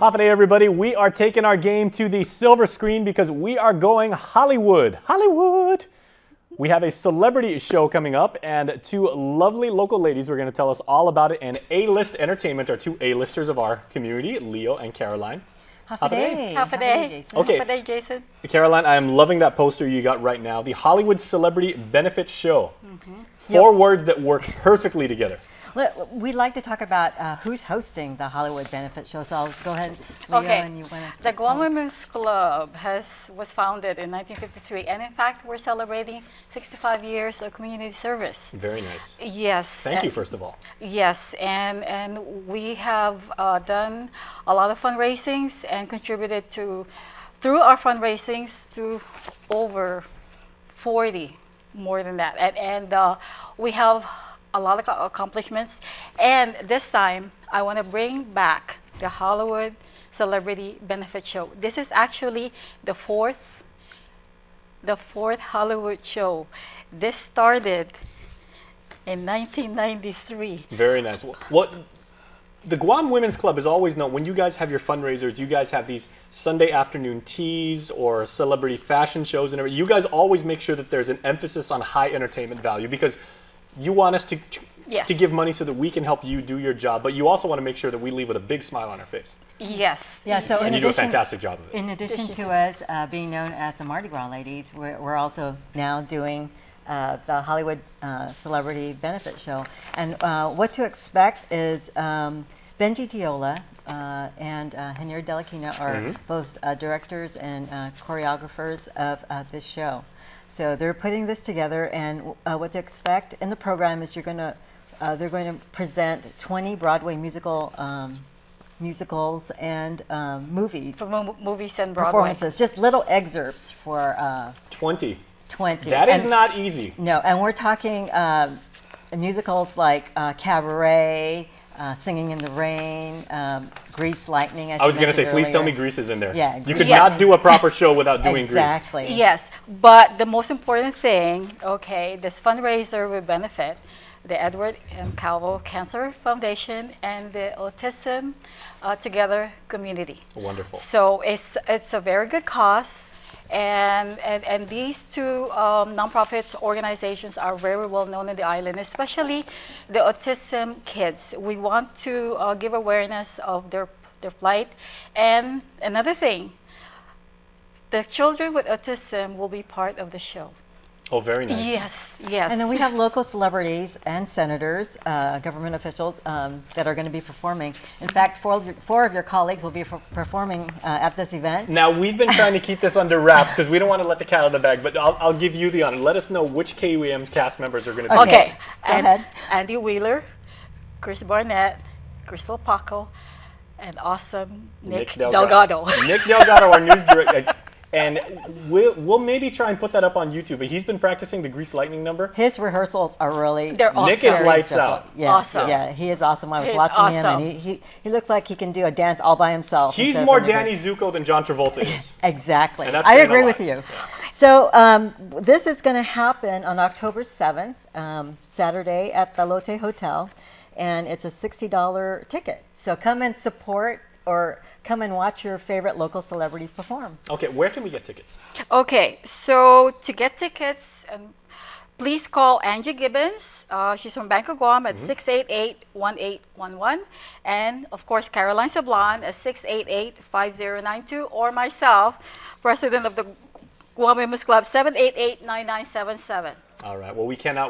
Hafa everybody. We are taking our game to the silver screen because we are going Hollywood. Hollywood! We have a celebrity show coming up, and two lovely local ladies were going to tell us all about it. And A-List Entertainment are two A-listers of our community, Leo and Caroline. Hafa adai. Half a day. Okay. Hafa adai, Jason. Caroline, I am loving that poster you got right now. The Hollywood Celebrity Benefit Show. Mm-hmm. Four words that work perfectly together. Let- We'd like to talk about uh, who's hosting the Hollywood Benefit Show. So I'll go ahead, Leo, Okay. and you want to. The Guam Women's Club has was founded in 1953, and in fact, we're celebrating 65 years of community service. Very nice. Yes. Thank you, first of all. Yes, and and we have uh, done a lot of fundraisings and contributed to through our fundraisings to over 40, more than that, and and uh, we have a lot of accomplishments. And this time, I want to bring back the Hollywood Celebrity Benefit Show. This is actually the fourth the fourth Hollywood show. This started in 1993. Very nice. Wh- What the Guam Women's Club is always known when you guys have your fundraisers, you guys have these Sunday afternoon teas or celebrity fashion shows and everything. You guys always make sure that there's an emphasis on high entertainment value because you want us to to, Yes. to give money so that we can help you do your job, but you also want to make sure that we leave with a big smile on our face. Yes. Yeah, so in And you do a fantastic job of it. in addition Addition to us uh, being known as the Mardi Gras ladies, we're, we're also now doing uh, the Hollywood uh, Celebrity Benefit Show. And uh, what to expect is um, Benji Diola uh, and uh, Henry Delacina are Mm-hmm. both uh, directors and uh, choreographers of uh, this show. So they're putting this together, and uh, what to expect in the program is you're going to uh, they're going to present 20 Broadway musical um, musicals and um, movie For mo- movies and Broadway. performances, just little excerpts for uh, 20. 20. That is And- not easy. No, and we're talking um musicals like uh, Cabaret, uh, Singing in the Rain, um, Grease Lightning. As I was going going to to say, please tell me Grease is in there. Yeah, You could Yes. not do a proper show without doing Grease. Exactly. Yes, but the most important thing, okay, this fundraiser will benefit the Edward M. Calvo Cancer Foundation and the Autism uh, Together community. Wonderful. So it's it's a very good cause, and and, and these two um, nonprofit organizations are very well known in the island, especially the autism kids. We want to uh, give awareness of their their plight, and another thing, the children with autism will be part of the show. Oh, very nice. Yes, yes. And then we have local celebrities and senators, uh, government officials um, that are going to be performing. In fact, four of your, four of your colleagues will be per- performing uh, at this event. Now, we've been trying to keep this under wraps because we don't want to let the cat out of the bag, but I'll, I'll give you the honor. Let us know which KUAM cast members are going to be Okay. Okay. Go and ahead. Andy Wheeler, Chris Barnett, Krystal Paco, and awesome Nick, Delgado. Nick Delgado, our news director. And we'll, we'll maybe try and put that up on YouTube, but he's been practicing the Grease Lightning number. His rehearsals are really They're awesome. Nick is lights special. out. Yeah, Awesome. Yeah, he is awesome. I was He's watching him, and he, he, he looks like he can do a dance all by himself. He's more. Danny Zuko than John Travolta is. Exactly. And that's I agree with you. So um, this is going to happen on October 7th, um, Saturday at the Lotte Hotel, and it's a $60 ticket. So come and support or come and watch your favorite local celebrity perform. Okay, where can we get tickets? Okay, so to get tickets, um, please call Angie Gibbons. Uh, she's from Bank of Guam at 688-1811. And of course, Caroline Sablan at 688-5092. Or myself, President of the Guam Women's Club, 788-9977. All right, well, we cannot